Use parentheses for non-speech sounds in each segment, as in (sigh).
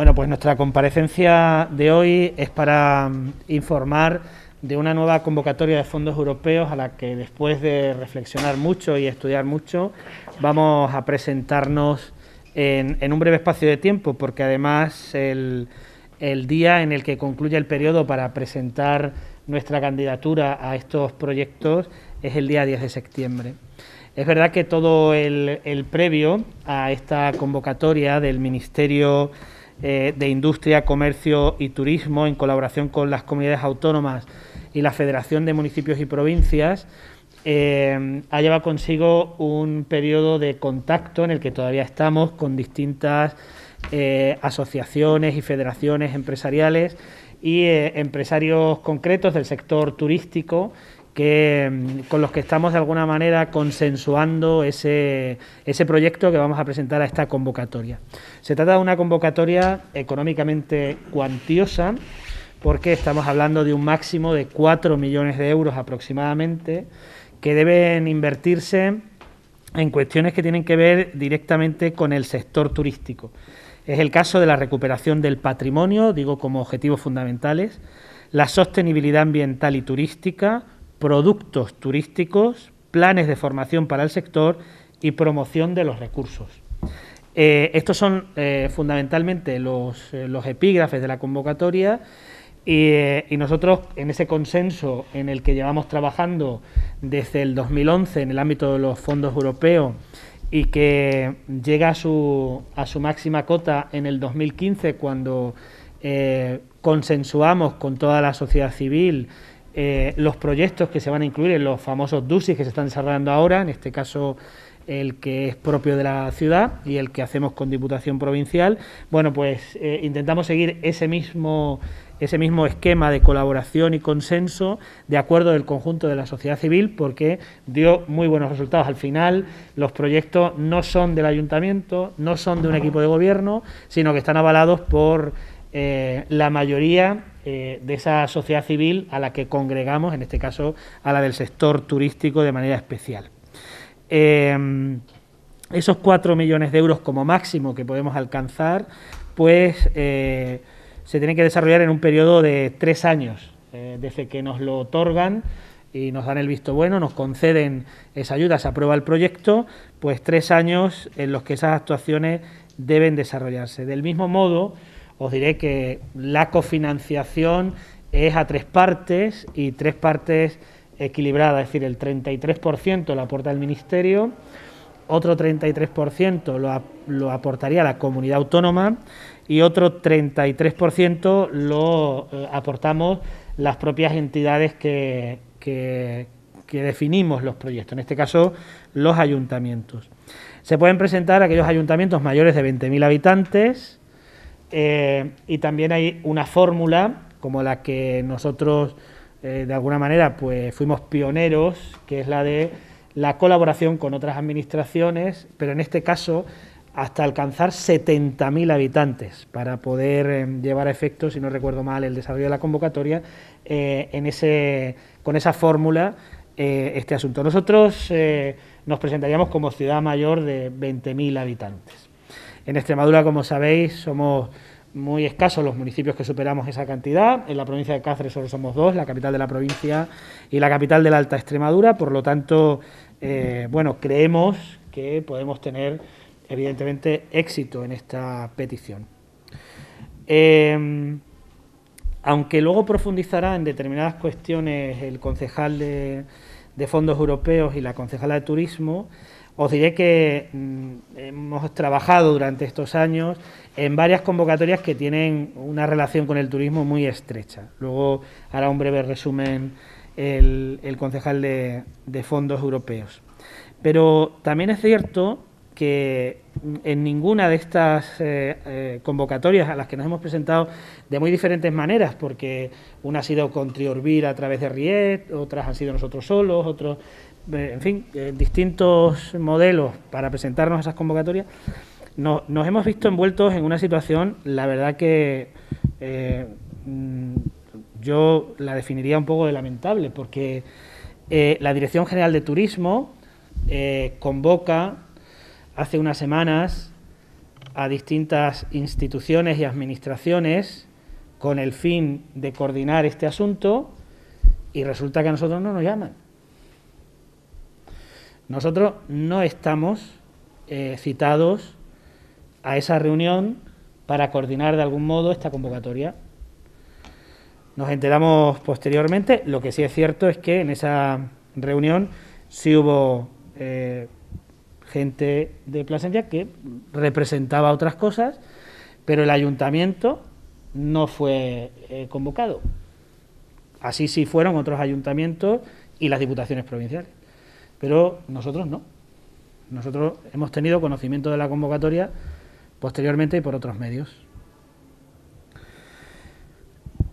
Bueno, pues nuestra comparecencia de hoy es para mm, informar de una nueva convocatoria de fondos europeos a la que después de reflexionar mucho y estudiar mucho vamos a presentarnos en, un breve espacio de tiempo porque además el, el día en el que concluye el periodo para presentar nuestra candidatura a estos proyectos es el día 10 de septiembre. Es verdad que todo el, el previo a esta convocatoria del Ministerio eh, de Industria, Comercio y Turismo, en colaboración con las comunidades autónomas y la Federación de Municipios y Provincias, eh, ha llevado consigo un periodo de contacto en el que todavía estamos con distintas eh, asociaciones y federaciones empresariales y empresarios concretos del sector turístico que, mm, con los que estamos de alguna manera consensuando ese, ese proyecto que vamos a presentar a esta convocatoria. Se trata de una convocatoria económicamente cuantiosa, porque estamos hablando de un máximo de 4 millones de euros aproximadamente, que deben invertirse en cuestiones que tienen que ver directamente con el sector turístico. Es el caso de la recuperación del patrimonio, digo como objetivos fundamentales, la sostenibilidad ambiental y turística, productos turísticos, planes de formación para el sector y promoción de los recursos. Eh, estos son eh, fundamentalmente los, eh, los, epígrafes de la convocatoria y, nosotros en ese consenso en el que llevamos trabajando desde el 2011 en el ámbito de los fondos europeos y que llega a su, a su máxima cota en el 2015 cuando consensuamos con toda la sociedad civil eh, los proyectos que se van a incluir en los famosos DUSIs que se están desarrollando ahora, en este caso el que es propio de la ciudad y el que hacemos con Diputación Provincial. Bueno, pues eh, intentamos seguir ese mismo, ese mismo esquema de colaboración y consenso de acuerdo del conjunto de la sociedad civil porque dio muy buenos resultados. Al final los proyectos no son del ayuntamiento, no son de un equipo de gobierno, sino que están avalados por eh, la mayoría eh, de esa sociedad civil a la que congregamos, en este caso a la del sector turístico de manera especial. Eh, esos cuatro millones de euros como máximo que podemos alcanzar, pues se tienen que desarrollar en un periodo de tres años, desde que nos lo otorgan y nos dan el visto bueno, nos conceden esa ayuda, se aprueba el proyecto, pues tres años en los que esas actuaciones deben desarrollarse. Del mismo modo, os diré que la cofinanciación es a tres partes y tres partes equilibradas, es decir, el 33% lo aporta el Ministerio, otro 33% lo, aportaría la comunidad autónoma y otro 33% lo eh, aportamos las propias entidades que, que definimos los proyectos, en este caso los ayuntamientos. Se pueden presentar aquellos ayuntamientos mayores de 20.000 habitantes, eh, y también hay una fórmula como la que nosotros eh, de alguna manera pues fuimos pioneros, que es la de la colaboración con otras administraciones, pero en este caso hasta alcanzar 70.000 habitantes para poder eh, llevar a efecto, si no recuerdo mal, el desarrollo de la convocatoria en ese, con esa fórmula este asunto. Nosotros nos presentaríamos como ciudad mayor de 20.000 habitantes. En Extremadura, como sabéis, somos muy escasos los municipios que superamos esa cantidad. En la provincia de Cáceres solo somos dos, la capital de la provincia y la capital de la Alta Extremadura. Por lo tanto, eh, bueno, creemos que podemos tener, evidentemente, éxito en esta petición. Eh, aunque luego profundizará en determinadas cuestiones el concejal de fondos europeos y la concejala de turismo, os diré que mm, hemos trabajado durante estos años en varias convocatorias que tienen una relación con el turismo muy estrecha. Luego hará un breve resumen el, concejal de, fondos europeos. Pero también es cierto que en ninguna de estas eh, eh, convocatorias a las que nos hemos presentado de muy diferentes maneras, porque una ha sido con Triorbir a través de Riet, otras han sido nosotros solos, otros en fin, eh, distintos modelos para presentarnos a esas convocatorias, nos hemos visto envueltos en una situación, la verdad que eh, mm, yo la definiría un poco de lamentable, porque la Dirección General de Turismo convoca hace unas semanas a distintas instituciones y administraciones con el fin de coordinar este asunto y resulta que a nosotros no nos llaman. Nosotros no estamos eh, citados a esa reunión para coordinar de algún modo esta convocatoria. Nos enteramos posteriormente, lo que sí es cierto es que en esa reunión sí hubo eh, gente de Plasencia que representaba otras cosas, pero el ayuntamiento no fue eh, convocado. Así sí fueron otros ayuntamientos y las diputaciones provinciales. Pero nosotros no. Nosotros hemos tenido conocimiento de la convocatoria posteriormente y por otros medios.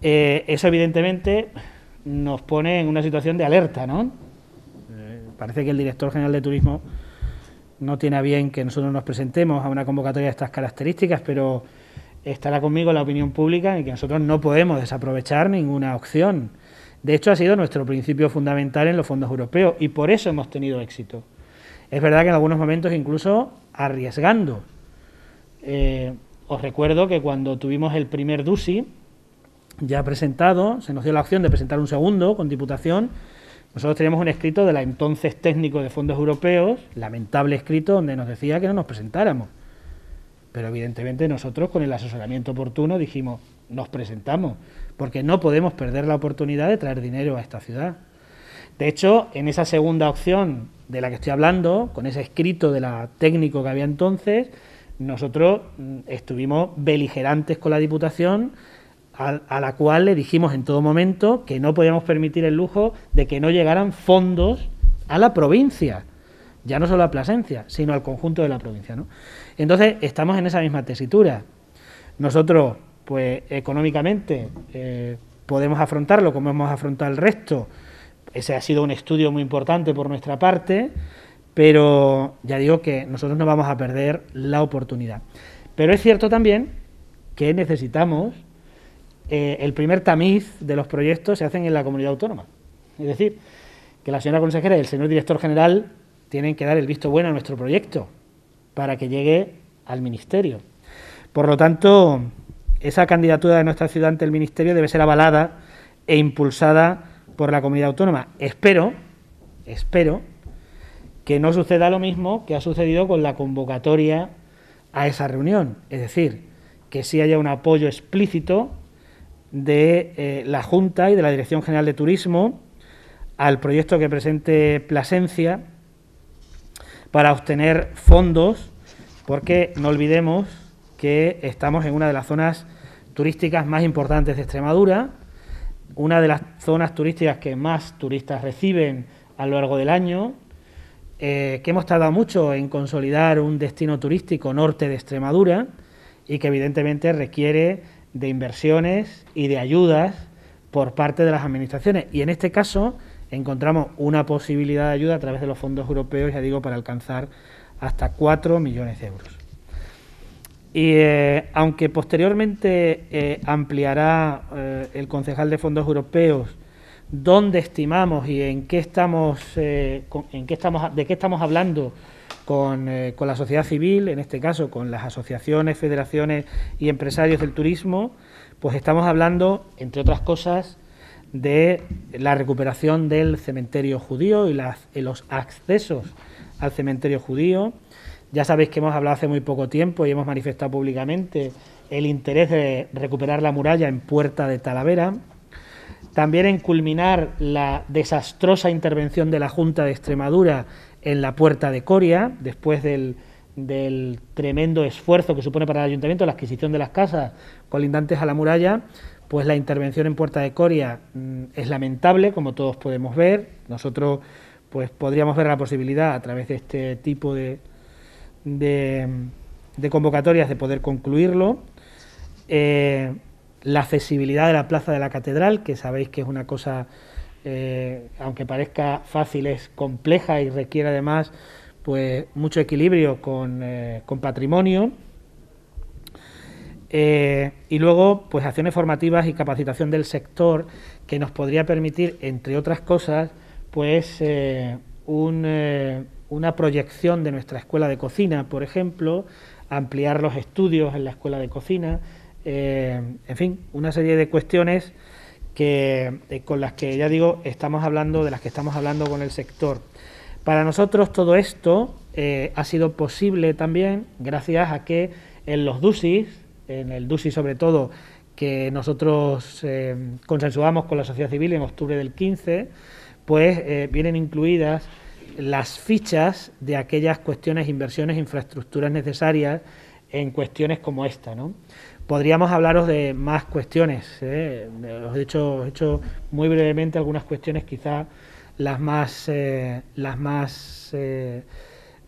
Eh, eso evidentemente nos pone en una situación de alerta, ¿no? Eh, parece que el director general de turismo no tiene a bien que nosotros nos presentemos a una convocatoria de estas características, pero estará conmigo la opinión pública en que nosotros no podemos desaprovechar ninguna opción. De hecho, ha sido nuestro principio fundamental en los fondos europeos y por eso hemos tenido éxito. Es verdad que en algunos momentos incluso arriesgando. Eh, os recuerdo que cuando tuvimos el primer DUSI ya presentado, se nos dio la opción de presentar un segundo con Diputación. Nosotros teníamos un escrito de la entonces técnico de fondos europeos, lamentable escrito, donde nos decía que no nos presentáramos. Pero evidentemente nosotros con el asesoramiento oportuno dijimos, nos presentamos, porque no podemos perder la oportunidad de traer dinero a esta ciudad. De hecho, en esa segunda opción de la que estoy hablando, con ese escrito de la técnico que había entonces, nosotros mm, estuvimos beligerantes con la Diputación, a, la cual le dijimos en todo momento que no podíamos permitir el lujo de que no llegaran fondos a la provincia, ya no solo a Plasencia, sino al conjunto de la provincia. Entonces, estamos en esa misma tesitura. Nosotros pues económicamente eh, podemos afrontarlo como hemos afrontado el resto. Ese ha sido un estudio muy importante por nuestra parte, pero ya digo que nosotros no vamos a perder la oportunidad. Pero es cierto también que necesitamos eh, el primer tamiz de los proyectos se hacen en la comunidad autónoma. Es decir, que la señora consejera y el señor director general tienen que dar el visto bueno a nuestro proyecto para que llegue al ministerio. Por lo tanto, esa candidatura de nuestra ciudad ante el Ministerio debe ser avalada e impulsada por la comunidad autónoma. Espero, espero que no suceda lo mismo que ha sucedido con la convocatoria a esa reunión, es decir, que sí haya un apoyo explícito de eh, la Junta y de la Dirección General de Turismo al proyecto que presente Plasencia para obtener fondos, porque no olvidemos que estamos en una de las zonas turísticas más importantes de Extremadura, una de las zonas turísticas que más turistas reciben a lo largo del año, eh, que hemos tardado mucho en consolidar un destino turístico norte de Extremadura y que evidentemente requiere de inversiones y de ayudas por parte de las administraciones. Y en este caso encontramos una posibilidad de ayuda a través de los fondos europeos, ya digo, para alcanzar hasta 4 millones de euros. Y eh, aunque posteriormente eh, ampliará eh, el concejal de fondos europeos dónde estimamos y en qué estamos, de qué estamos hablando con, la sociedad civil, en este caso con las asociaciones, federaciones y empresarios del turismo, pues estamos hablando, entre otras cosas, de la recuperación del cementerio judío y los accesos al cementerio judío, ya sabéis que hemos hablado hace muy poco tiempo y hemos manifestado públicamente el interés de recuperar la muralla en Puerta de Talavera. También en culminar la desastrosa intervención de la Junta de Extremadura en la Puerta de Coria, después del, tremendo esfuerzo que supone para el ayuntamiento la adquisición de las casas colindantes a la muralla, pues la intervención en Puerta de Coria mm, es lamentable, como todos podemos ver. Nosotros pues podríamos ver la posibilidad a través de este tipo de, de, convocatorias de poder concluirlo. Eh, la accesibilidad de la plaza de la catedral, que sabéis que es una cosa, eh, aunque parezca fácil, es compleja y requiere además pues mucho equilibrio con, eh, patrimonio. y luego, pues acciones formativas y capacitación del sector que nos podría permitir, entre otras cosas, pues un una proyección de nuestra escuela de cocina, por ejemplo, ampliar los estudios en la escuela de cocina, eh, en fin, una serie de cuestiones que, eh, con las que ya digo, estamos hablando, de las que estamos hablando con el sector. Para nosotros todo esto eh, ha sido posible también gracias a que en los DUSIs, en el DUSI sobre todo, que nosotros consensuamos con la sociedad civil en octubre del 15, pues vienen incluidas las fichas de aquellas cuestiones, inversiones, infraestructuras necesarias en cuestiones como esta, ¿no? Podríamos hablaros de más cuestiones, ¿eh? os he hecho, hecho muy brevemente algunas cuestiones, quizás las más, eh, las más eh,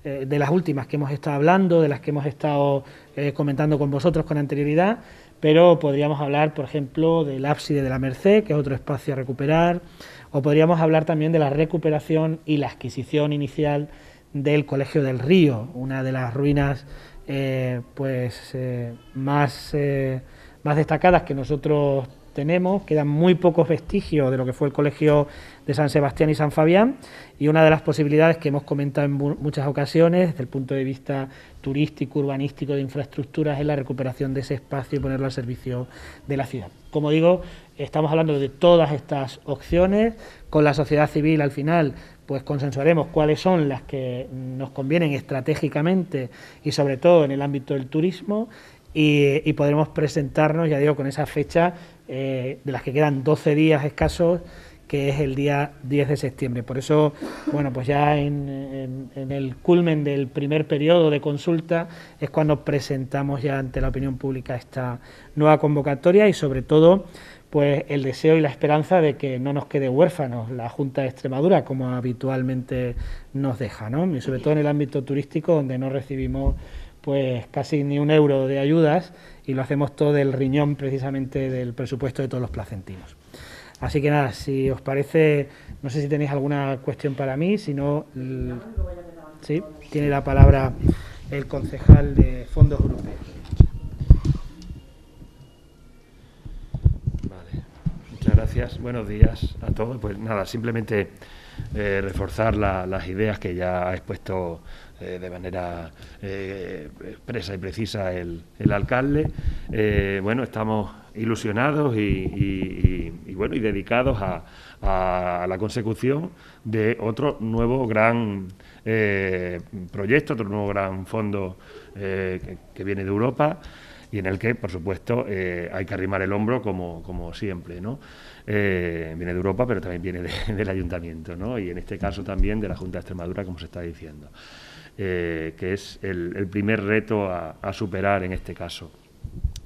de las últimas que hemos estado hablando, de las que hemos estado comentando con vosotros con anterioridad, pero podríamos hablar, por ejemplo, del ábside de la Merced, que es otro espacio a recuperar, o podríamos hablar también de la recuperación y la adquisición inicial del Colegio del Río, una de las ruinas eh, pues eh, más, eh, más destacadas que nosotros tenemos, quedan muy pocos vestigios de lo que fue el colegio de San Sebastián y San Fabián y una de las posibilidades que hemos comentado en muchas ocasiones desde el punto de vista turístico, urbanístico, de infraestructuras es la recuperación de ese espacio y ponerlo al servicio de la ciudad. Como digo, estamos hablando de todas estas opciones, con la sociedad civil al final pues consensuaremos cuáles son las que nos convienen estratégicamente y sobre todo en el ámbito del turismo y, podremos presentarnos, ya digo, con esa fecha eh, de las que quedan 12 días escasos, que es el día 10 de septiembre. Por eso, bueno, pues ya en, en, el culmen del primer periodo de consulta es cuando presentamos ya ante la opinión pública esta nueva convocatoria y sobre todo pues el deseo y la esperanza de que no nos quede huérfanos la Junta de Extremadura, como habitualmente nos deja, ¿no? Y sobre todo en el ámbito turístico, donde no recibimos pues casi ni un euro de ayudas y lo hacemos todo del riñón precisamente del presupuesto de todos los placentinos. Así que nada, si os parece, no sé si tenéis alguna cuestión para mí, si no, sí, tiene la palabra el concejal de Fondos Europeos. Buenos días a todos. Pues nada, simplemente eh, reforzar las ideas que ya ha expuesto eh, de manera eh, expresa y precisa el, alcalde. bueno, estamos ilusionados y, bueno y dedicados a, la consecución de otro nuevo gran proyecto, otro nuevo gran fondo que viene de Europa y en el que, por supuesto, eh, hay que arrimar el hombro como, como siempre, ¿no? Eh, viene de Europa, pero también viene (laughs) del ayuntamiento, ¿no? Y en este caso también de la Junta de Extremadura, como se está diciendo, eh, que es el, primer reto a, superar en este caso.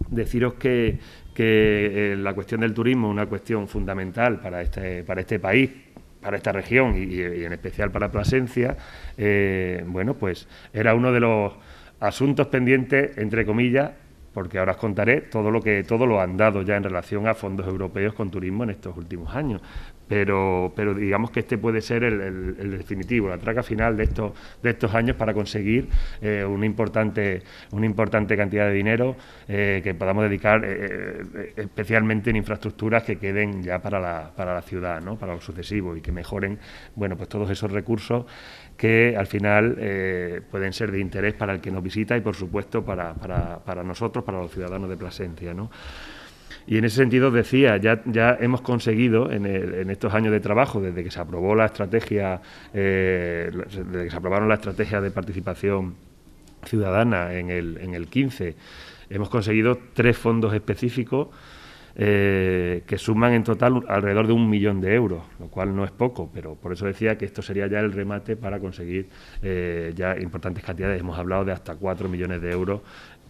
Deciros que, que la cuestión del turismo es una cuestión fundamental para este, para este país, para esta región y, en especial para Plasencia, bueno, pues era uno de los asuntos pendientes, entre comillas, porque ahora os contaré todo lo que todo lo han dado ya en relación a fondos europeos con turismo en estos últimos años. Pero, pero digamos que este puede ser el, definitivo, la traca final de estos, de estos años para conseguir eh, una, importante, una importante cantidad de dinero eh, que podamos dedicar eh, especialmente en infraestructuras que queden ya para la, para la ciudad, ¿no? para lo sucesivo y que mejoren bueno, pues todos esos recursos que al final pueden ser de interés para el que nos visita y, por supuesto, para, para, para nosotros, para los ciudadanos de Plasencia. ¿no? Y en ese sentido decía, ya, ya hemos conseguido en, en, estos años de trabajo, desde que se aprobó la estrategia, eh, desde que se aprobaron la estrategia de participación ciudadana en el, en el 15, hemos conseguido tres fondos específicos eh, que suman en total alrededor de un millón de euros, lo cual no es poco, pero por eso decía que esto sería ya el remate para conseguir eh, ya importantes cantidades. Hemos hablado de hasta cuatro millones de euros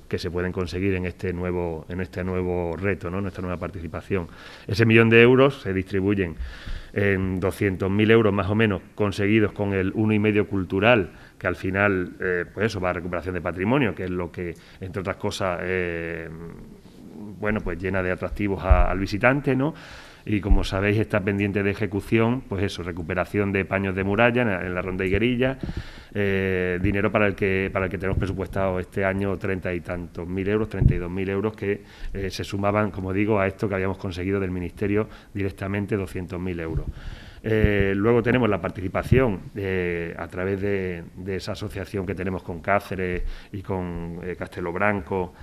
que se pueden conseguir en este nuevo, en este nuevo reto, ¿no? nuestra nueva participación. Ese millón de euros se distribuyen en 200.000 euros más o menos conseguidos con el uno y medio cultural, que al final, eh, pues eso, va a recuperación de patrimonio, que es lo que, entre otras cosas, bueno, pues llena de atractivos al visitante, ¿no? Y como sabéis está pendiente de ejecución, pues eso, recuperación de paños de muralla en, la ronda Higuerilla, eh, dinero para el que para el que tenemos presupuestado este año treinta y tantos mil euros, treinta y dos mil euros que eh, se sumaban, como digo, a esto que habíamos conseguido del Ministerio directamente doscientos mil euros. luego tenemos la participación a través de, esa asociación que tenemos con Cáceres y con Castelo Branco.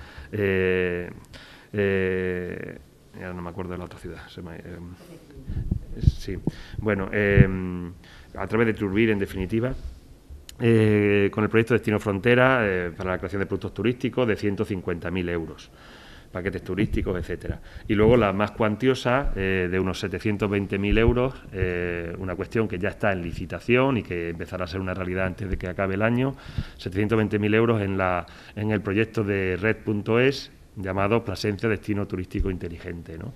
Ya no me acuerdo de la otra ciudad. sí, bueno, a través de Turbir, en definitiva. con el proyecto Destino Frontera para la creación de productos turísticos de 150.000 euros paquetes turísticos, etcétera. Y luego la más cuantiosa, eh, de unos 720.000 euros, eh, una cuestión que ya está en licitación y que empezará a ser una realidad antes de que acabe el año, 720.000 euros en, la, en el proyecto de Red.es llamado Plasencia Destino Turístico Inteligente. ¿no?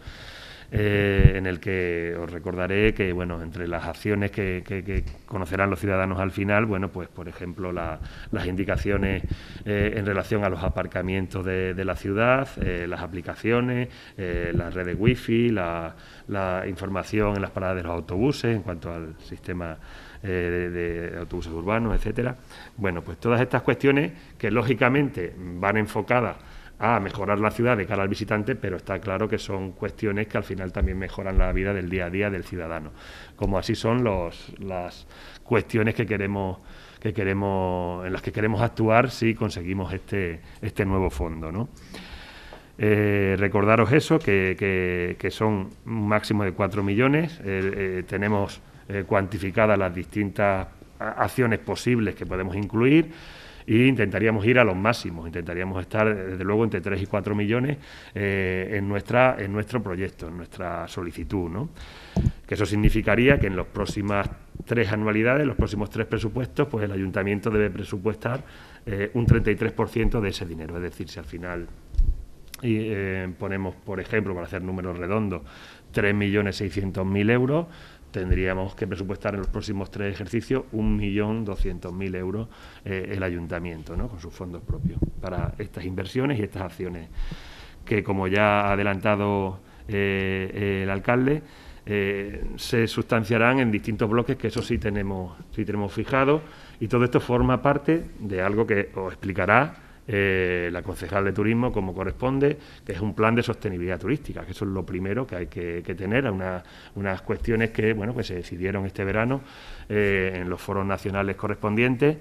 Eh, en el que os recordaré que, bueno, entre las acciones que, conocerán los ciudadanos al final, bueno, pues por ejemplo las indicaciones eh, en relación a los aparcamientos de, la ciudad, eh, las aplicaciones, las redes wifi, la, la información en las paradas de los autobuses en cuanto al sistema de, de, autobuses urbanos, etcétera. Bueno, pues todas estas cuestiones que lógicamente van enfocadas a mejorar la ciudad de cara al visitante, pero está claro que son cuestiones que al final también mejoran la vida del día a día del ciudadano, como así son los, las cuestiones que queremos que queremos en las que queremos actuar si conseguimos este este nuevo fondo. Eh, recordaros eso, que, que, son un máximo de 4 millones. Eh, eh, tenemos cuantificadas las distintas acciones posibles que podemos incluir y intentaríamos ir a los máximos, intentaríamos estar desde luego entre 3 y 4 millones eh, en, nuestra, en nuestro proyecto, en nuestra solicitud. ¿no? Que eso significaría que en las próximas tres anualidades, los próximos tres presupuestos, pues el ayuntamiento debe presupuestar eh, un 33% de ese dinero. Es decir, si al final y, eh, ponemos, por ejemplo, para hacer números redondos, 3.600.000 euros, tendríamos que presupuestar en los próximos tres ejercicios 1.200.000 euros eh, el ayuntamiento, ¿no? con sus fondos propios, para estas inversiones y estas acciones, que como ya ha adelantado eh, el alcalde, eh, se sustanciarán en distintos bloques que eso sí tenemos, sí tenemos fijado y todo esto forma parte de algo que os explicará eh, la concejal de turismo como corresponde, que es un plan de sostenibilidad turística, que eso es lo primero que hay que, tener, unas cuestiones que, bueno, pues se decidieron este verano eh, en los foros nacionales correspondientes.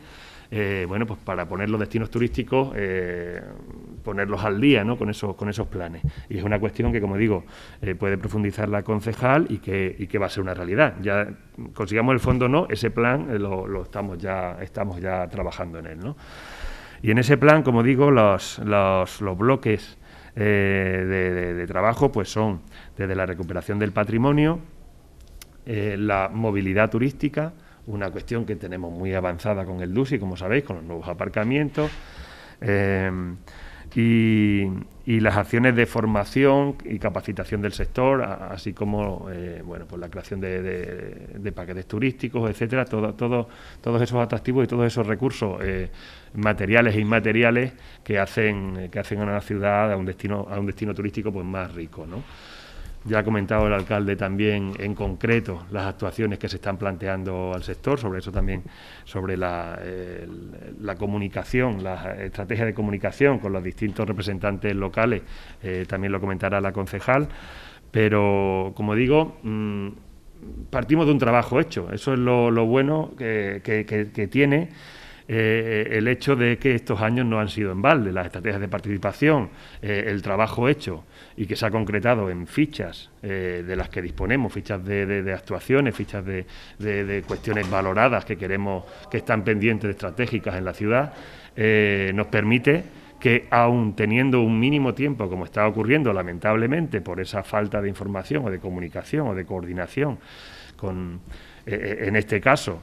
Eh, bueno, pues para poner los destinos turísticos, ponerlos al día ¿no? con, esos, con esos planes. Y es una cuestión que, como digo, puede profundizar la concejal y que, y que va a ser una realidad. Ya consigamos el fondo no, ese plan lo, lo, estamos, ya, estamos ya trabajando en él. ¿no? Y en ese plan, como digo, los, los, bloques eh, de, trabajo pues son desde la recuperación del patrimonio, eh, la movilidad turística, una cuestión que tenemos muy avanzada con el DUSI, como sabéis, con los nuevos aparcamientos. Eh, y, las acciones de formación y capacitación del sector, así como eh, bueno, pues la creación de, paquetes turísticos, etcétera, todo, todo, todos esos atractivos y todos esos recursos eh, materiales e inmateriales que hacen, que hacen a una ciudad, a un destino, a un destino turístico pues más rico, ¿no? Ya ha comentado el alcalde también en concreto las actuaciones que se están planteando al sector, sobre eso también, sobre la, la comunicación, la estrategia de comunicación con los distintos representantes locales, eh, también lo comentará la concejal, pero como digo, mm, partimos de un trabajo hecho, eso es lo, bueno que, que tiene eh, el hecho de que estos años no han sido en balde, las estrategias de participación, eh, el trabajo hecho y que se ha concretado en fichas eh, de las que disponemos, fichas de, actuaciones, fichas de, cuestiones valoradas que queremos, que están pendientes de estratégicas en la ciudad, nos permite que aún teniendo un mínimo tiempo, como está ocurriendo lamentablemente por esa falta de información o de comunicación o de coordinación en este caso,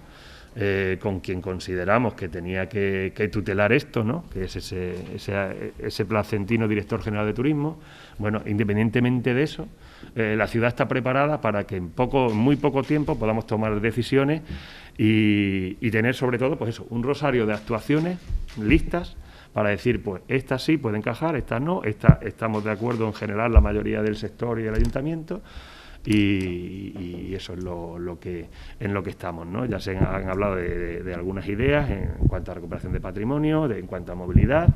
eh, con quien consideramos que tenía que, tutelar esto, ¿no? que es ese, placentino director general de turismo. Bueno, independientemente de eso, eh, la ciudad está preparada para que en poco, muy poco tiempo podamos tomar decisiones y, tener sobre todo pues eso, un rosario de actuaciones listas para decir, pues estas sí pueden encajar, estas no, estas estamos de acuerdo en general la mayoría del sector y el ayuntamiento y, eso es lo, que, en lo que estamos. ¿no? Ya se han, hablado de, algunas ideas en, cuanto a recuperación de patrimonio, en cuanto a movilidad,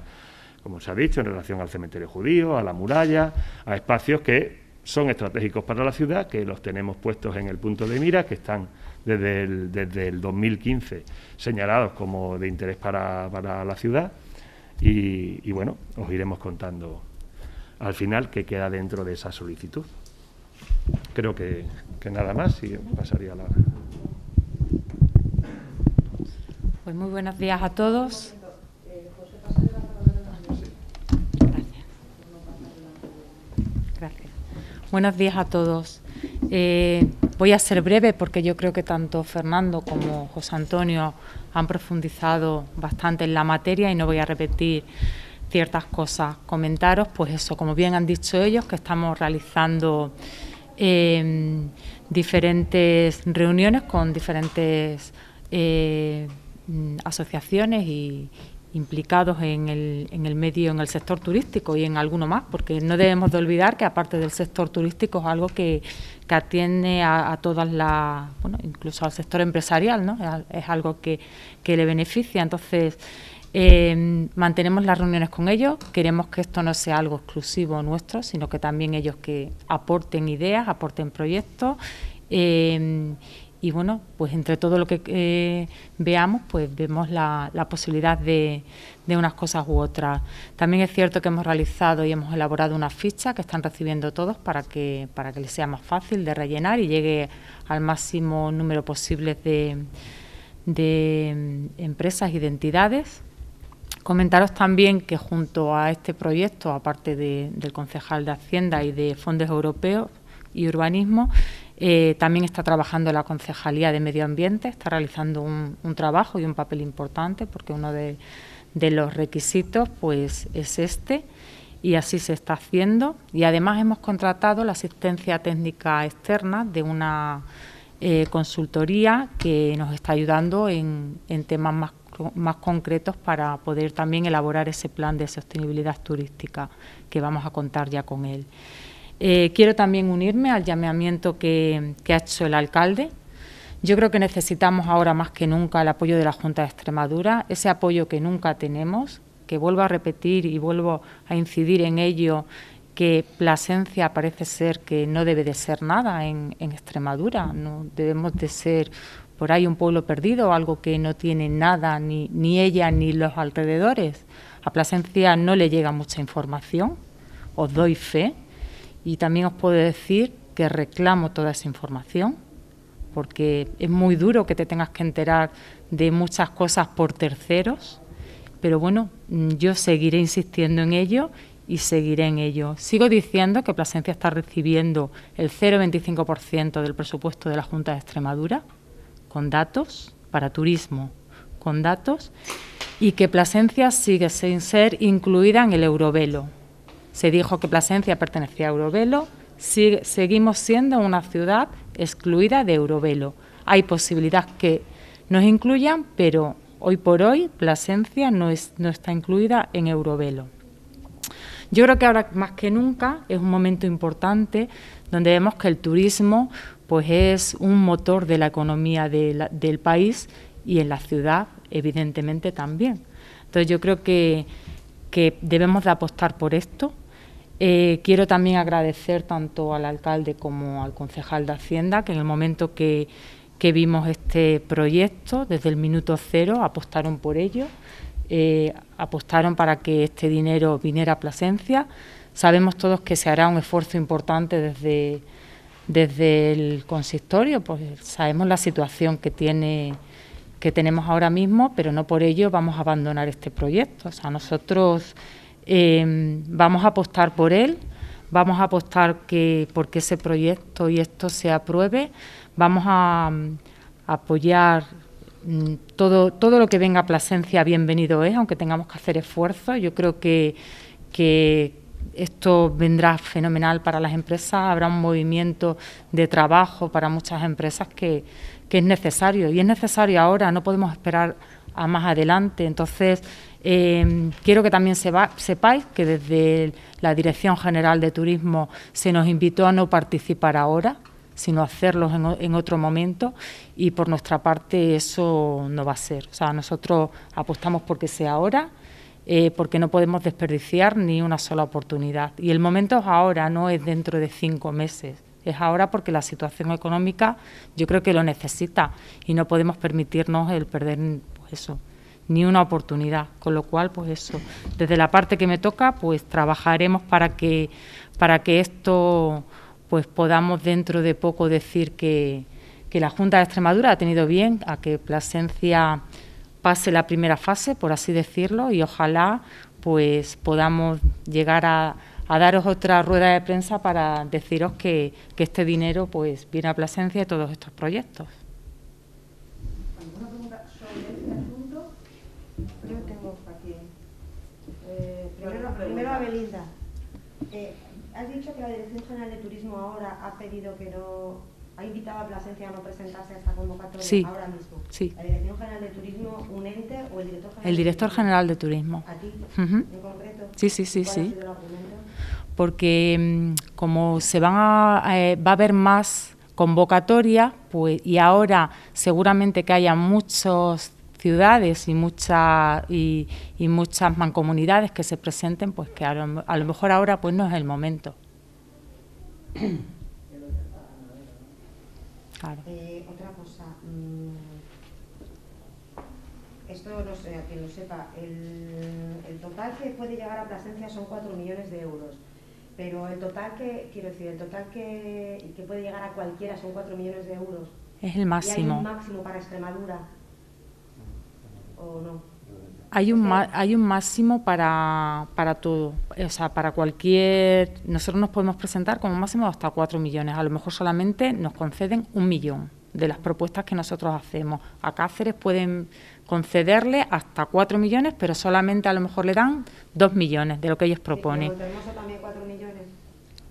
como se ha dicho, en relación al cementerio judío, a la muralla, a espacios que son estratégicos para la ciudad, que los tenemos puestos en el punto de mira, que están desde el, desde el 2015 señalados como de interés para, la ciudad. Y, bueno, os iremos contando al final qué queda dentro de esa solicitud. Creo que, que nada más y pasaría la. Pues muy buenos días a todos. Buenos días a todos. Eh, voy a ser breve porque yo creo que tanto Fernando como José Antonio han profundizado bastante en la materia y no voy a repetir ciertas cosas. Comentaros, pues eso, como bien han dicho ellos, que estamos realizando em, diferentes reuniones con diferentes eh, asociaciones y, implicados en el, en el medio, en el sector turístico y en alguno más, porque no debemos de olvidar que aparte del sector turístico es algo que, que atiende a, todas las, bueno, incluso al sector empresarial, ¿no? Es, algo que, que, le beneficia. Entonces, eh, mantenemos las reuniones con ellos, queremos que esto no sea algo exclusivo nuestro, sino que también ellos que aporten ideas, aporten proyectos. Eh, y bueno, pues entre todo lo que eh, veamos, pues vemos la, posibilidad de, unas cosas u otras. También es cierto que hemos realizado y hemos elaborado una ficha que están recibiendo todos para que, para que les sea más fácil de rellenar y llegue al máximo número posible de, de empresas y de entidades. Comentaros también que junto a este proyecto, aparte del concejal de Hacienda y de fondos europeos y urbanismo, eh, también está trabajando la Concejalía de Medio Ambiente, está realizando un, trabajo y un papel importante porque uno de, los requisitos pues, es este y así se está haciendo. Y además hemos contratado la asistencia técnica externa de una eh, consultoría que nos está ayudando en, temas más, más concretos para poder también elaborar ese plan de sostenibilidad turística que vamos a contar ya con él. Eh, quiero también unirme al llamamiento que, ha hecho el alcalde. Yo creo que necesitamos ahora más que nunca el apoyo de la Junta de Extremadura, ese apoyo que nunca tenemos, que vuelvo a repetir y vuelvo a incidir en ello, que Plasencia parece ser que no debe de ser nada en, Extremadura, no debemos de ser por ahí un pueblo perdido, algo que no tiene nada, ni, ni ella ni los alrededores. A Plasencia no le llega mucha información, os doy fe, y también os puedo decir que reclamo toda esa información, porque es muy duro que te tengas que enterar de muchas cosas por terceros, pero bueno, yo seguiré insistiendo en ello y seguiré en ello. Sigo diciendo que Plasencia está recibiendo el 0,25% del presupuesto de la Junta de Extremadura, con datos, para turismo, con datos, y que Plasencia sigue sin ser incluida en el Eurovelo, se dijo que Plasencia pertenecía a Eurovelo, seguimos siendo una ciudad excluida de Eurovelo. Hay posibilidad que nos incluyan, pero hoy por hoy Plasencia no, no está incluida en Eurovelo. Yo creo que ahora más que nunca es un momento importante donde vemos que el turismo pues es un motor de la economía del país y en la ciudad evidentemente también. Entonces yo creo que, que debemos de apostar por esto, eh, quiero también agradecer tanto al alcalde como al concejal de Hacienda, que en el momento que, vimos este proyecto, desde el minuto cero, apostaron por ello, eh, apostaron para que este dinero viniera a Plasencia. Sabemos todos que se hará un esfuerzo importante desde, desde el consistorio, pues sabemos la situación que tiene que tenemos ahora mismo, pero no por ello vamos a abandonar este proyecto. O nosotros Em, vamos a apostar por él, vamos a apostar que porque ese proyecto y esto se apruebe, vamos a, apoyar todo, todo lo que venga a Plasencia, bienvenido es, aunque tengamos que hacer esfuerzos. Yo creo que, que esto vendrá fenomenal para las empresas, habrá un movimiento de trabajo para muchas empresas que, que es necesario. Y es necesario ahora, no podemos esperar a más adelante. Entonces, eh, quiero que también sepáis que desde la Dirección General de Turismo se nos invitó a no participar ahora, sino a hacerlo en, otro momento y por nuestra parte eso no va a ser. O sea, nosotros apostamos porque sea ahora eh, porque no podemos desperdiciar ni una sola oportunidad. Y el momento es ahora, no es dentro de cinco meses. Es ahora porque la situación económica yo creo que lo necesita y no podemos permitirnos el perder pues eso, ni una oportunidad. Con lo cual, pues eso, desde la parte que me toca, pues trabajaremos para que, para que esto pues podamos dentro de poco decir que, que la Junta de Extremadura ha tenido bien a que Plasencia pase la primera fase, por así decirlo, y ojalá pues podamos llegar a, daros otra rueda de prensa para deciros que, este dinero pues viene a Plasencia y todos estos proyectos. ¿Alguna pregunta sobre este asunto? Yo tengo aquí. Eh, primero, a Belinda. Eh, has dicho que la Dirección General de Turismo ahora ha pedido que no ha invitado a Plasencia a no presentarse a esta convocatoria ahora mismo. Sí. ¿La Dirección General de Turismo, un ente o el director general? El director general de Turismo. ¿A ti, en concreto? Sí, sí, sí. ¿Cuál sí. Ha sido el argumento? Porque mm, como se van a, eh, va a haber más convocatorias, pues, y ahora seguramente que haya muchas ciudades y, muchas y, y, muchas mancomunidades que se presenten, pues que a lo, a lo mejor ahora pues no es el momento. (coughs) Eh, otra cosa, mm, esto no sé, a quien lo sepa, el, total que puede llegar a Plasencia son 4 millones de euros, pero el total que, quiero decir, el total que, que puede llegar a cualquiera son 4 millones de euros. Es el máximo. ¿Y hay un máximo para Extremadura? ¿O no? Hay un, hay un máximo para, para todo, o sea, para cualquier... Nosotros nos podemos presentar como máximo hasta 4 millones, a lo mejor solamente nos conceden un millón de las propuestas que nosotros hacemos. A Cáceres pueden concederle hasta 4 millones, pero solamente a lo mejor le dan 2 millones de lo que ellos proponen. ¿Montermoso también 4 millones?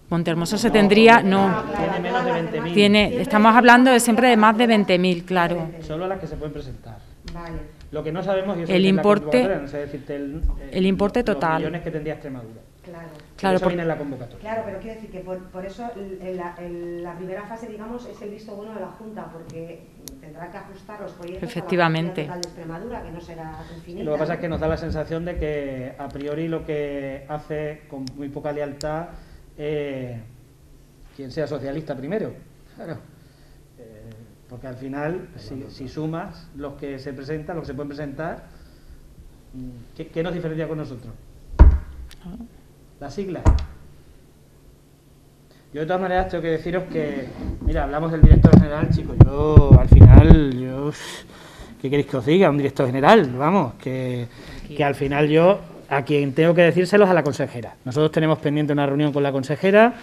Montermoso se tendría, no, tiene menos de 20.000. Tiene, estamos hablando de siempre de más de 20.000, claro. Solo las que se pueden presentar. Vale. Lo que no sabemos es el importe, no sé decirte el, el, importe total. Los millones que tendría Extremadura. Claro. Claro, eso viene en la convocatoria. Claro, pero quiero decir que por, por eso en la, en la, primera fase, digamos, es el visto bueno de la Junta, porque tendrá que ajustar los proyectos Efectivamente. a la de Extremadura, que no será infinita. Lo que pasa es que nos da la sensación de que a priori lo que hace con muy poca lealtad eh, quien sea socialista primero. Claro. Porque al final, si, sumas los que se presentan, los que se pueden presentar, mm, ¿qué, nos diferencia con nosotros? La sigla. Yo de todas maneras tengo que deciros que, mira, hablamos del director general, chicos, yo al final, yo, ¿qué queréis que os diga? Un director general, vamos, que, que al final yo, a quien tengo que decírselos a la consejera. Nosotros tenemos pendiente una reunión con la consejera,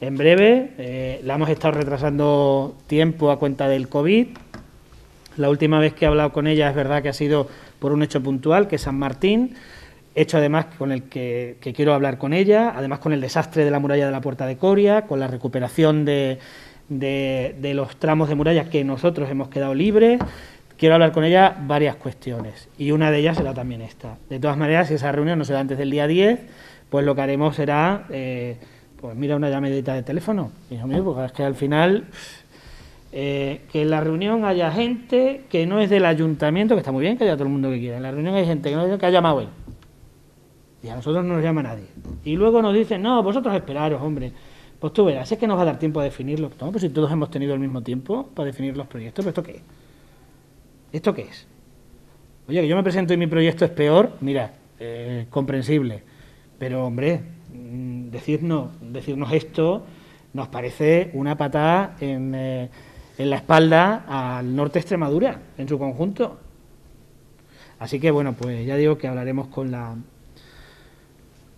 en breve. Eh, la hemos estado retrasando tiempo a cuenta del COVID. La última vez que he hablado con ella es verdad que ha sido por un hecho puntual, que es San Martín, hecho además con el que, quiero hablar con ella, además con el desastre de la muralla de la Puerta de Coria, con la recuperación de, los tramos de muralla que nosotros hemos quedado libres. Quiero hablar con ella varias cuestiones y una de ellas será también esta. De todas maneras, si esa reunión no será antes del día 10, pues lo que haremos será... Eh, pues mira una llamadita de teléfono, hijo mío, porque es que al final eh, que en la reunión haya gente que no es del ayuntamiento, que está muy bien que haya todo el mundo que quiera, en la reunión hay gente que, no, que ha llamado él. Y a nosotros no nos llama nadie. Y luego nos dicen, no, vosotros esperaros, hombre. Pues tú verás, es que nos va a dar tiempo a definirlo. No, pues si todos hemos tenido el mismo tiempo para definir los proyectos, ¿pero esto qué es? ¿Esto qué es? Oye, que yo me presento y mi proyecto es peor, mira, eh, comprensible. Pero, hombre, decirnos, decirnos esto nos parece una patada en, eh, la espalda al norte de Extremadura, en su conjunto. Así que bueno, pues ya digo que hablaremos con la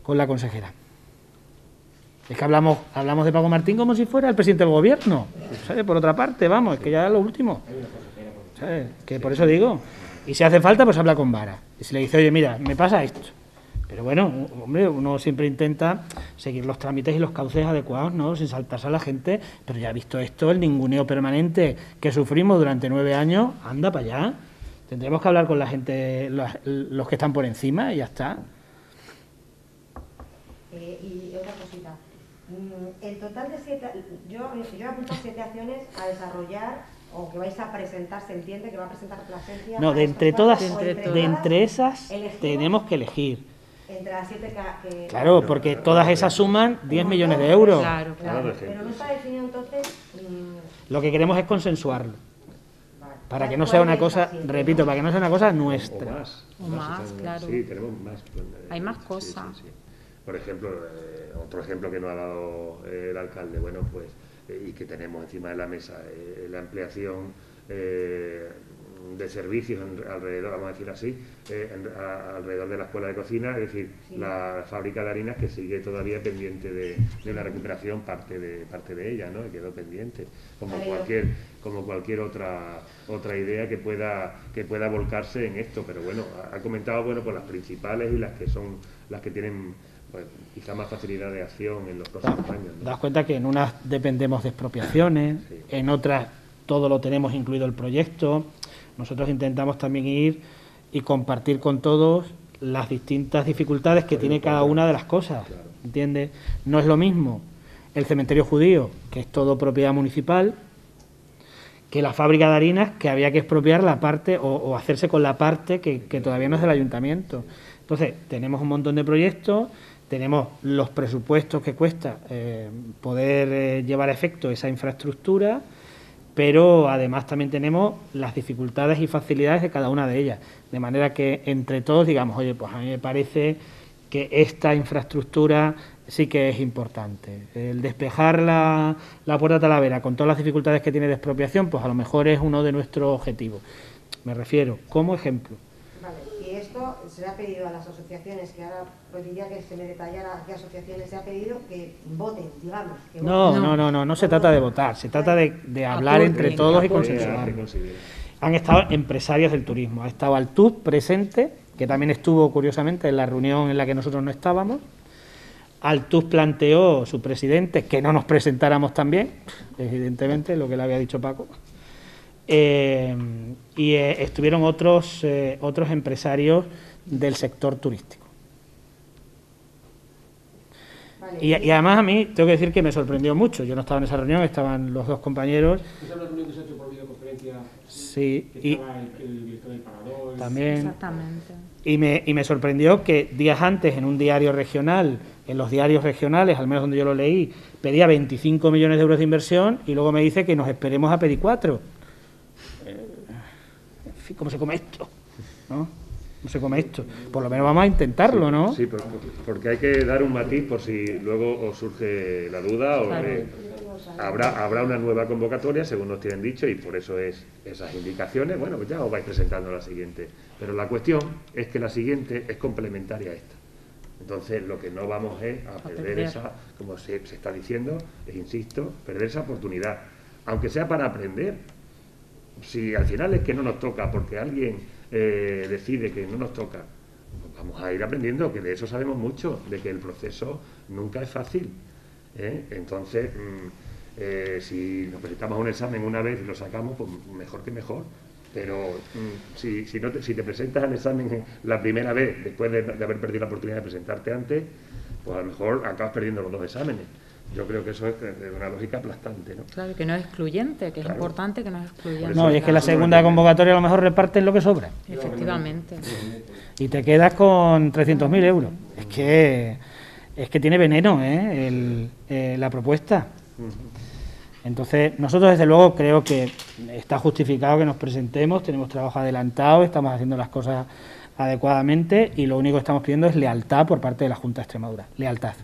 con la consejera. Es que hablamos, hablamos de Paco Martín como si fuera el presidente del gobierno. Por otra parte, vamos, es que ya es lo último. Que por eso digo. Y si hace falta, pues habla con Vara. Y si le dice, oye, mira, me pasa esto. Pero bueno, hombre, uno siempre intenta seguir los trámites y los cauces adecuados, ¿no? Sin saltarse a la gente. Pero ya visto esto, el ninguneo permanente que sufrimos durante nueve años, anda para allá. Tendremos que hablar con la gente, los, que están por encima y ya está. Eh, y otra cosita. Mm, el total de siete, yo, yo he apuntado siete acciones a desarrollar o que vais a presentar, se entiende que va a presentar Plasencia. No, de entre todas, de entre esas tenemos que elegir entre las 7 que... Claro, porque todas esas suman 10 millones de euros. Claro, claro. Pero no está definido entonces... mm, Lo que queremos es consensuarlo. Para que ¿Cuál no sea una cosa, repito, para que no sea una cosa O nuestra. más. O más, claro. Sí, tenemos más. Hay más cosas. sí, sí. Por ejemplo, eh, otro ejemplo que nos ha dado eh, el alcalde, bueno, pues, eh, y que tenemos encima de la mesa, eh, la ampliación eh, de servicios en- alrededor, vamos a decir así, eh, en- a- alrededor de la escuela de cocina, es decir, Sí. la fábrica de harinas que sigue todavía pendiente de, de una recuperación, parte de parte de ella, ¿no? Que quedó pendiente, como cualquier como cualquier otra otra idea que pueda que pueda volcarse en esto, pero bueno, ha, ha comentado bueno pues las principales y las que son las que tienen pues, quizá más facilidad de acción en los próximos años. ¿no? Das cuenta que en unas dependemos de expropiaciones, Sí. en otras todo lo tenemos incluido el proyecto. Nosotros intentamos también ir y compartir con todos las distintas dificultades que tiene cada una de las cosas. ¿Entiendes? No es lo mismo el cementerio judío, que es todo propiedad municipal, que la fábrica de harinas, que había que expropiar la parte o, o hacerse con la parte que, que todavía no es del ayuntamiento. Entonces, tenemos un montón de proyectos, tenemos los presupuestos que cuesta eh, poder eh, llevar a efecto esa infraestructura, pero además también tenemos las dificultades y facilidades de cada una de ellas. De manera que entre todos digamos, oye, pues a mí me parece que esta infraestructura sí que es importante. El despejar la, la puerta Talavera con todas las dificultades que tiene de expropiación, pues a lo mejor es uno de nuestros objetivos. Me refiero, como ejemplo. Esto se le ha pedido a las asociaciones, que ahora pediría que se me detallara qué asociaciones se ha pedido que voten, digamos. Que No, voten. no, no, no, no se trata de votar, se trata de, de hablar Acuerdo, entre todos y consensuar. Han estado empresarios del turismo, ha estado Altuz presente, que también estuvo curiosamente en la reunión en la que nosotros no estábamos. Altuz planteó su presidente que no nos presentáramos también, evidentemente, lo que le había dicho Paco. Eh, y eh, estuvieron otros, eh, otros empresarios del sector turístico. Vale, Y, y además a mí tengo que decir que me sorprendió mucho. Yo no estaba en esa reunión, estaban los dos compañeros. Esa es una reunión que se ha hecho por videoconferencia. Sí, que y estaba el, el director del Parador. también. Exactamente. Y me, y me sorprendió que días antes en un diario regional, en los diarios regionales, al menos donde yo lo leí, pedía 25 millones de euros de inversión y luego me dice que nos esperemos a pedir cuatro. ¿Cómo se come esto? ¿No? ¿Cómo se come esto? Por lo menos vamos a intentarlo, ¿no? Sí, por- porque hay que dar un matiz por si luego os surge la duda o Claro. eh, habrá habrá una nueva convocatoria según nos tienen dicho y por eso es esas indicaciones. Bueno, pues ya os vais presentando la siguiente. Pero la cuestión es que la siguiente es complementaria a esta. Entonces, lo que no vamos es a perder perder. esa, como se, se está diciendo, e insisto, perder esa oportunidad, aunque sea para aprender. Si al final es que no nos toca porque alguien eh, decide que no nos toca, pues vamos a ir aprendiendo, que de eso sabemos mucho, de que el proceso nunca es fácil. ¿eh? Entonces, mm, eh, si nos presentamos a un examen una vez y lo sacamos, pues mejor que mejor. Pero mm, si, si, no te, si te presentas al examen (laughs) la primera vez, después de, de haber perdido la oportunidad de presentarte antes, pues a lo mejor acabas perdiendo los dos exámenes. Yo creo que eso es de una lógica aplastante. ¿no? Claro, que no es excluyente, que es importante que no es excluyente. No, y es que la segunda convocatoria a lo mejor reparten lo que sobra Efectivamente. y te quedas con 300.000 euros. Es que, es que tiene veneno ¿eh? El- eh, la propuesta. Entonces, nosotros desde luego creo que está justificado que nos presentemos, tenemos trabajo adelantado, estamos haciendo las cosas adecuadamente y lo único que estamos pidiendo es lealtad por parte de la Junta de Extremadura. Lealtad.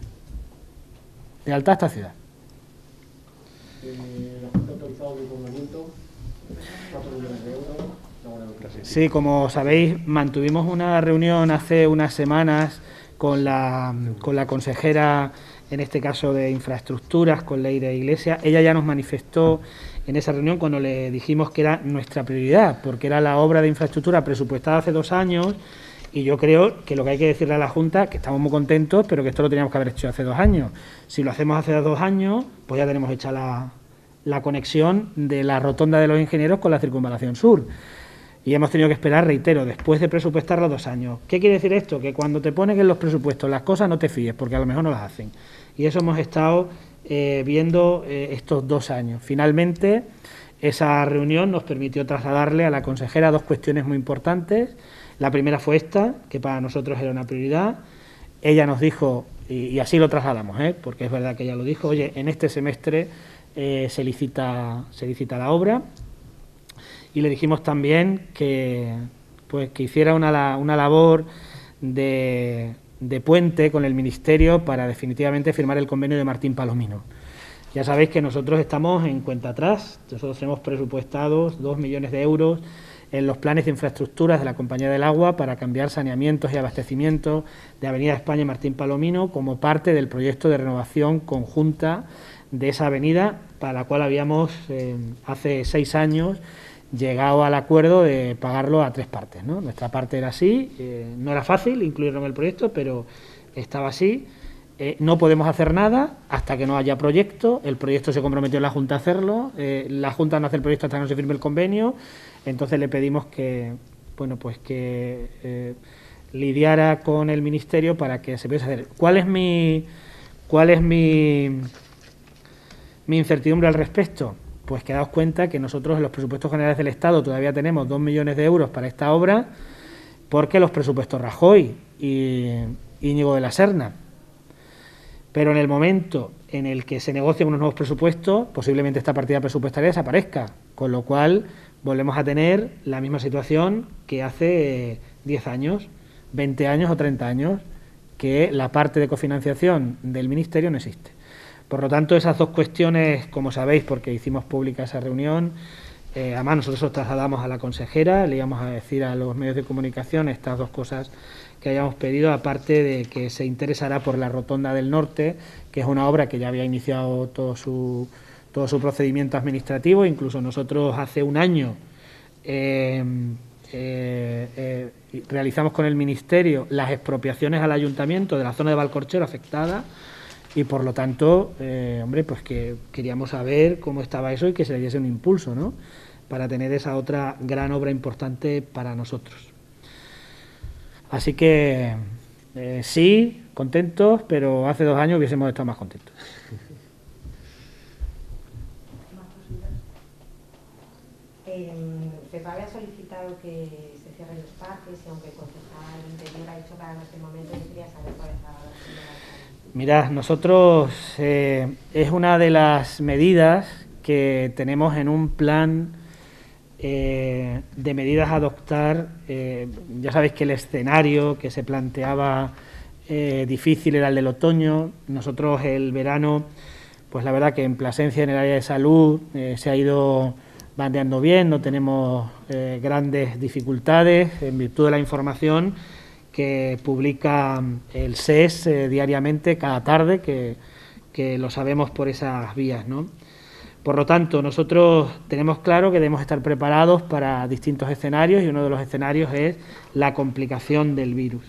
Lealtad a esta ciudad. La Junta ha autorizado el poblamiento, 4 millones de euros. la buena noticia. Sí, como sabéis, mantuvimos una reunión hace unas semanas con la, con la consejera, en este caso de infraestructuras, con Leire Iglesia. Ella ya nos manifestó en esa reunión cuando le dijimos que era nuestra prioridad, porque era la obra de infraestructura presupuestada hace dos años. Y yo creo que lo que hay que decirle a la Junta, que estamos muy contentos, pero que esto lo teníamos que haber hecho hace dos años. Si lo hacemos hace dos años, pues ya tenemos hecha la, la conexión de la rotonda de los ingenieros con la circunvalación sur. Y hemos tenido que esperar, reitero, después de presupuestarlo dos años. ¿Qué quiere decir esto? Que cuando te ponen en los presupuestos las cosas no te fíes, porque a lo mejor no las hacen. Y eso hemos estado eh, viendo eh, estos dos años. Finalmente, esa reunión nos permitió trasladarle a la consejera dos cuestiones muy importantes. La primera fue esta, que para nosotros era una prioridad. ella nos dijo, y, así lo trasladamos, ¿eh? porque es verdad que ella lo dijo, oye, en este semestre eh, se, licita, la obra, y le dijimos también que, pues, que hiciera una, una labor de puente con el Ministerio para definitivamente firmar el convenio de Martín Palomino. Ya sabéis que nosotros estamos en cuenta atrás, nosotros hemos presupuestado dos millones de euros en los planes de infraestructuras de la Compañía del Agua para cambiar saneamientos y abastecimientos de Avenida España y Martín Palomino como parte del proyecto de renovación conjunta de esa avenida para la cual habíamos eh, hace seis años llegado al acuerdo de pagarlo a tres partes. ¿no? Nuestra parte era así, eh, no era fácil incluirlo en el proyecto, pero estaba así. Eh, no podemos hacer nada hasta que no haya proyecto. El proyecto se comprometió en la Junta a hacerlo. Eh, la Junta no hace el proyecto hasta que no se firme el convenio. Entonces le pedimos que, bueno, pues que lidiara con el Ministerio para que se pudiese hacer. ¿Cuál es mi, cuál es mi, mi incertidumbre al respecto? pues quedaos cuenta que nosotros en los presupuestos generales del Estado todavía tenemos dos millones de euros para esta obra porque los presupuestos Rajoy y Íñigo de la Serna. Pero en el momento en el que se negocien unos nuevos presupuestos, posiblemente esta partida presupuestaria desaparezca, con lo cual volvemos a tener la misma situación que hace 10 años, 20 años o 30 años, que la parte de cofinanciación del Ministerio no existe. Por lo tanto, esas dos cuestiones, como sabéis, porque hicimos pública esa reunión, eh, además nosotros trasladamos a la consejera, le íbamos a decir a los medios de comunicación estas dos cosas que hayamos pedido, aparte de que se interesará por la Rotonda del Norte, que es una obra que ya había iniciado todo su, todo su procedimiento administrativo, incluso nosotros hace un año eh, eh, realizamos con el Ministerio las expropiaciones al ayuntamiento de la zona de Valcorchero afectada y por lo tanto, eh, hombre, pues que queríamos saber cómo estaba eso y que se le diese un impulso, ¿no? Para tener esa otra gran obra importante para nosotros. Así que eh, sí, contentos, pero hace dos años hubiésemos estado más contentos. Eh, había solicitado que se cierren los parques y aunque el concejal interior ha dicho para este momento, yo quería saber cuál es la Mirad, nosotros eh, es una de las medidas que tenemos en un plan eh, de medidas a adoptar. Eh, ya sabéis que el escenario que se planteaba difícil era el del otoño. Nosotros el verano, pues la verdad que en Plasencia, en el área de salud, se ha ido bandeando bien, no tenemos grandes dificultades en virtud de la información que publica el SES e eh, diariamente, cada tarde, que, lo sabemos por esas vías. ¿no? Por lo tanto, nosotros tenemos claro que debemos estar preparados para distintos escenarios y uno de los escenarios es la complicación del virus.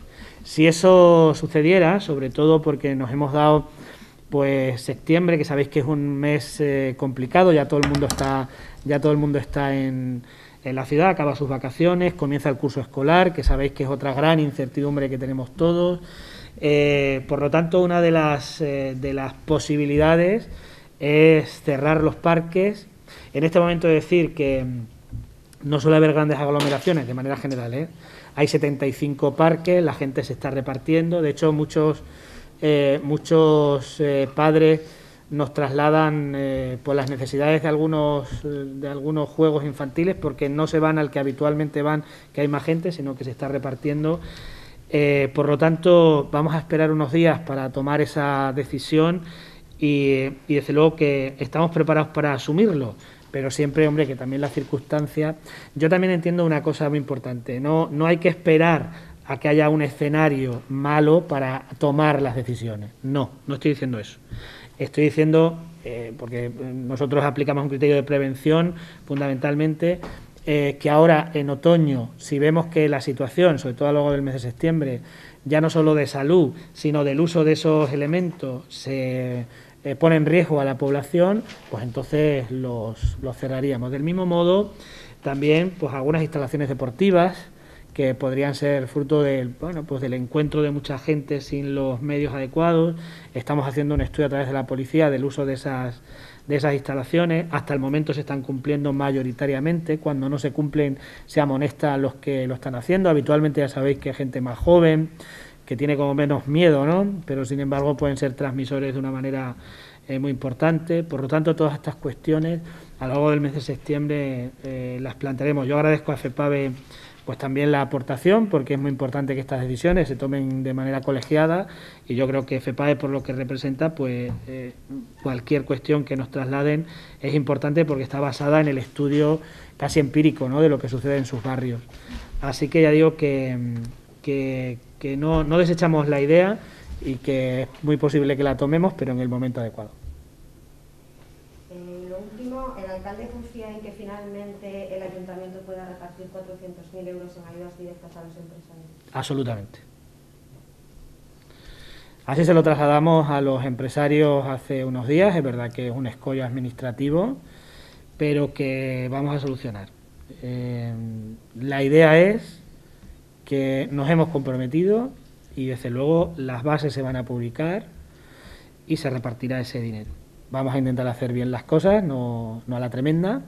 Si eso sucediera, sobre todo porque nos hemos dado pues septiembre, que sabéis que es un mes eh, complicado, ya todo el mundo está, ya todo el mundo está en, en la ciudad, acaba sus vacaciones, comienza el curso escolar, que sabéis que es otra gran incertidumbre que tenemos todos. Eh, por lo tanto, una de las, eh, de las posibilidades es cerrar los parques. En este momento decir que mm, no suele haber grandes aglomeraciones de manera general. ¿eh? Hay 75 parques, la gente se está repartiendo. De hecho, muchos, muchos padres nos trasladan eh, por las necesidades de algunos de algunos juegos infantiles porque no se van al que habitualmente van que hay más gente sino que se está repartiendo eh, por lo tanto vamos a esperar unos días para tomar esa decisión y, desde luego que estamos preparados para asumirlo pero siempre hombre que también las circunstancias yo también entiendo una cosa muy importante no no hay que esperar a que haya un escenario malo para tomar las decisiones. No no estoy diciendo eso. Estoy diciendo, eh, porque nosotros aplicamos un criterio de prevención fundamentalmente, eh, que ahora en otoño, si vemos que la situación, sobre todo a lo largo del mes de septiembre, ya no solo de salud, sino del uso de esos elementos, se eh, pone en riesgo a la población, pues entonces los, los cerraríamos. Del mismo modo, también pues algunas instalaciones deportivas, que podrían ser fruto del, bueno, pues del encuentro de mucha gente sin los medios adecuados. Estamos haciendo un estudio a través de la policía del uso de esas, de esas instalaciones. Hasta el momento se están cumpliendo mayoritariamente. Cuando no se cumplen, se amonesta a los que lo están haciendo. Habitualmente ya sabéis que hay gente más joven, que tiene como menos miedo, ¿no? Pero sin embargo pueden ser transmisores de una manera eh, muy importante. Por lo tanto, todas estas cuestiones a lo largo del mes de septiembre eh, las plantearemos. Yo agradezco a FEPAVE pues también la aportación, porque es muy importante que estas decisiones se tomen de manera colegiada y yo creo que FEPAE, por lo que representa, pues eh, cualquier cuestión que nos trasladen es importante porque está basada en el estudio casi empírico ¿no? de lo que sucede en sus barrios. Así que ya digo que, que, no, no desechamos la idea y que es muy posible que la tomemos, pero en el momento adecuado. Eh, lo último, el alcalde confía en que finalmente el ayuntamiento pueda repartir 400.000 euros en ayudas directas a los empresarios. Absolutamente. Así se lo trasladamos a los empresarios hace unos días, es verdad que es un escollo administrativo, pero que vamos a solucionar. Eh, la idea es nos hemos comprometido y desde luego las bases se van a publicar y se repartirá ese dinero. Vamos a intentar hacer bien las cosas, no, a la tremenda,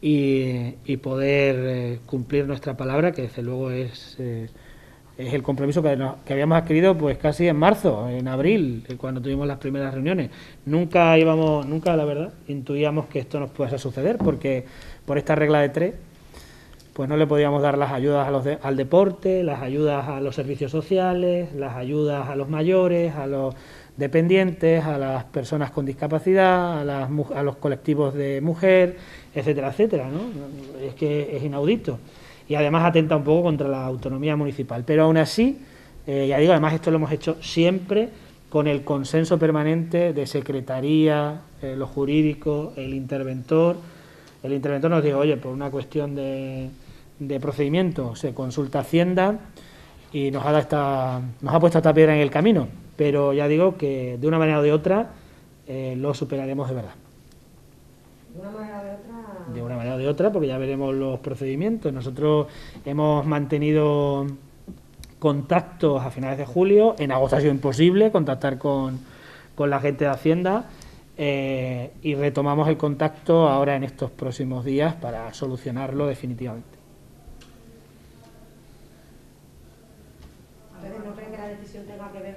y, poder eh, cumplir nuestra palabra, que desde luego es, eh, es el compromiso que, habíamos adquirido pues casi en marzo, en abril, cuando tuvimos las primeras reuniones. Nunca íbamos, nunca la verdad, intuíamos que esto nos pudiese suceder, porque por esta regla de tres pues no le podíamos dar las ayudas los al deporte, las ayudas a los servicios sociales, las ayudas a los mayores, a los dependientes, a las personas con discapacidad, a, los colectivos de mujer, etcétera, etcétera. ¿no? Es que es inaudito. Y además atenta un poco contra la autonomía municipal. Pero aún así, eh, ya digo, además esto lo hemos hecho siempre con el consenso permanente de Secretaría, eh, lo jurídico, el interventor. El interventor nos dijo, oye, por una cuestión de de procedimiento se consulta Hacienda y nos ha, esta, nos ha puesto esta piedra en el camino, pero ya digo que de una manera o de otra eh, lo superaremos de verdad. ¿De una manera o de otra? De una manera o de otra, porque ya veremos los procedimientos. Nosotros hemos mantenido contactos a finales de julio, en agosto ha sido imposible contactar con, con la gente de Hacienda. Eh, y retomamos el contacto ahora en estos próximos días para solucionarlo definitivamente.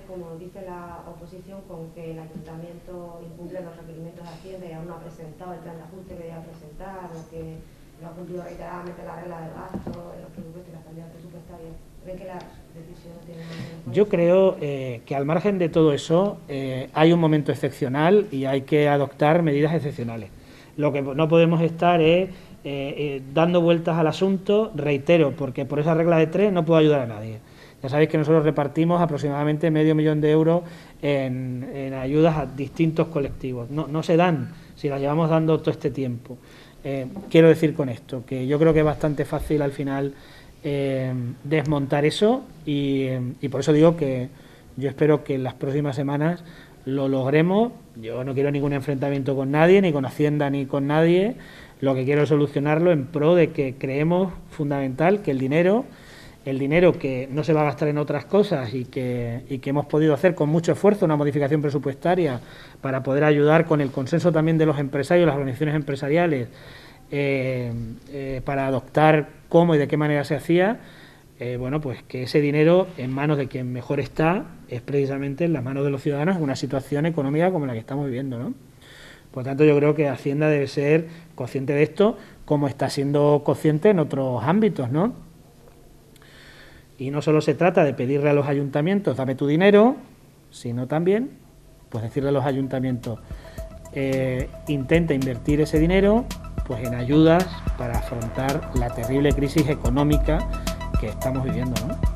Como dice la oposición, con que el ayuntamiento incumple los requerimientos de Hacienda y aún no ha presentado el plan de ajuste que debía presentar, o que no ha cumplido reiteradamente la regla del gasto, en los presupuestos y las cantidades presupuestarias. ¿Creen que las decisiones tienen Yo creo eh, que al margen de todo eso eh, hay un momento excepcional y hay que adoptar medidas excepcionales. Lo que no podemos estar es eh, dando vueltas al asunto, reitero, porque por esa regla de tres no puedo ayudar a nadie. Ya sabéis que nosotros repartimos aproximadamente medio millón de euros en, ayudas a distintos colectivos. No, se dan si las llevamos dando todo este tiempo. Eh, quiero decir con esto que yo creo que es bastante fácil al final eh, desmontar eso y, y por eso digo que yo espero que en las próximas semanas lo logremos. Yo no quiero ningún enfrentamiento con nadie, ni con Hacienda, ni con nadie. Lo que quiero es solucionarlo en pro de que creemos fundamental que el dinero el dinero que no se va a gastar en otras cosas y que, y que hemos podido hacer con mucho esfuerzo una modificación presupuestaria para poder ayudar con el consenso también de los empresarios, las organizaciones empresariales, eh, eh, para adoptar cómo y de qué manera se hacía, eh, bueno, pues que ese dinero en manos de quien mejor está es precisamente en las manos de los ciudadanos en una situación económica como la que estamos viviendo, ¿no? Por tanto, yo creo que Hacienda debe ser consciente de esto, como está siendo consciente en otros ámbitos, ¿no? Y no solo se trata de pedirle a los ayuntamientos, dame tu dinero, sino también, pues decirle a los ayuntamientos, eh, intenta invertir ese dinero pues en ayudas para afrontar la terrible crisis económica que estamos viviendo. ¿no?